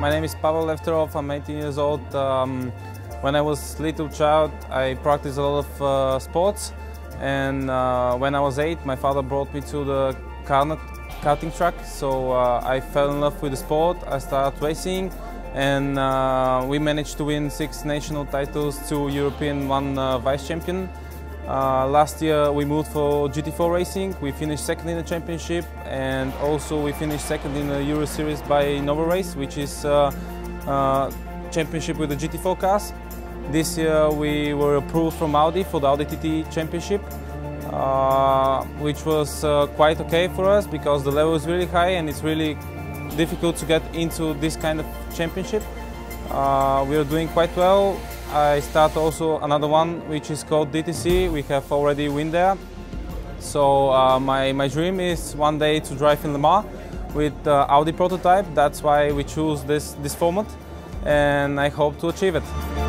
My name is Pavel Lefterov. I'm 18 years old. Um, when I was little child, I practiced a lot of uh, sports. And uh, when I was eight, my father brought me to the karting track. So uh, I fell in love with the sport. I started racing, and uh, we managed to win six national titles, two European, one uh, vice champion. Uh, last year we moved for GT4 racing. We finished second in the championship and also we finished second in the Euro Series by Nova Race, which is uh, uh, championship with the GT4 cars. This year we were approved from Audi for the Audi TT championship, uh, which was uh, quite okay for us because the level is really high and it's really difficult to get into this kind of championship. We are doing quite well. I start also another one which is called DTC. We have already win there. So uh, my, my dream is one day to drive in Le Mans with uh, Audi prototype. That's why we choose this, this format and I hope to achieve it.